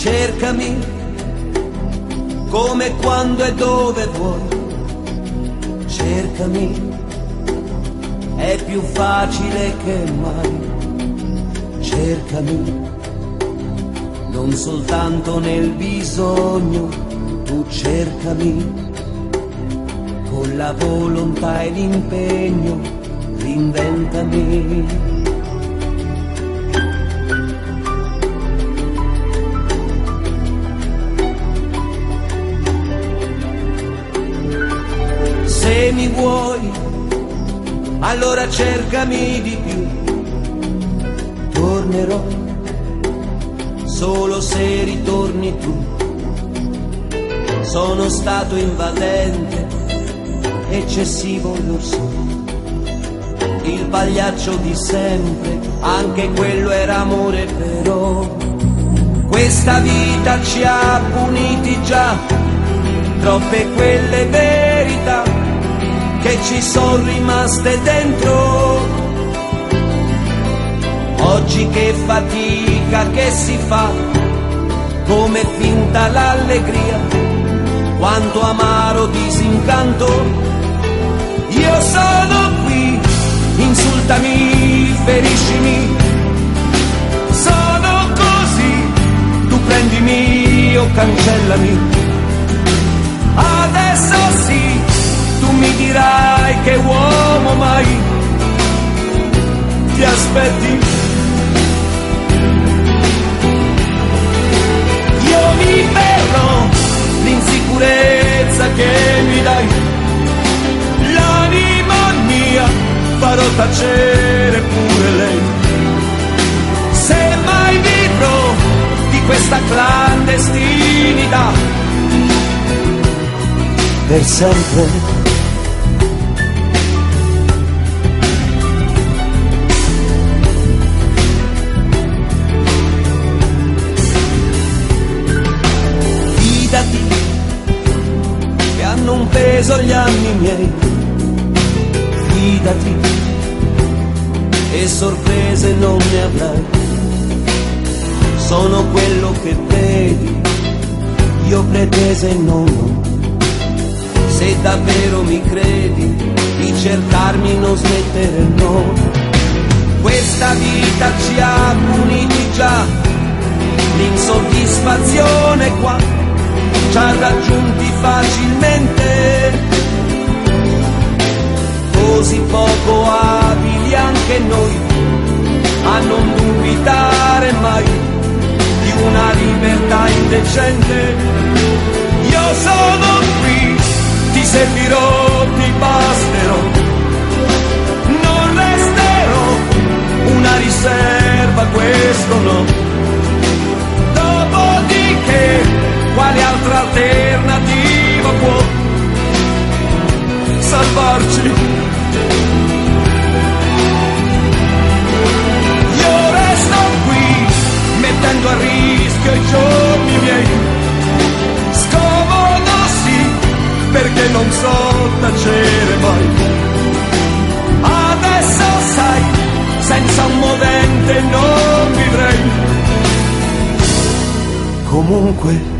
cercami come quando e dove vuoi, cercami, è più facile che mai, cercami, non soltanto nel bisogno, tu cercami, con la volontà e l'impegno, reinventami. Vuoi, allora cercami di più. Tornerò solo se ritorni tu. Sono stato invadente, eccessivo lo so. Il pagliaccio di sempre, anche quello era amore però. Questa vita ci ha puniti già, troppe quelle verità che ci sono rimaste dentro. Oggi che fatica che si fa, come finta l'allegria, quanto amaro disincanto. Io sono qui, insultami, feriscimi, sono così, tu prendimi o cancellami. Adesso ti aspetti. Io mi perdo l'insicurezza che mi dai, l'anima mia farò tacere pure lei. Se mai vivrò di questa clandestinità, per sempre. Fidati che hanno un peso gli anni miei. Fidati e sorprese non ne avrai. Sono quello che vedi, io pretese non ho. Se davvero mi credi, di cercarmi non smettere no. Questa vita ci ha puniti già, l'insoddisfazione qua ci ha raggiunti facilmente. Così poco abili anche noi a non dubitare mai di una libertà indecente. Io sono qui, ti servirò, 魔鬼。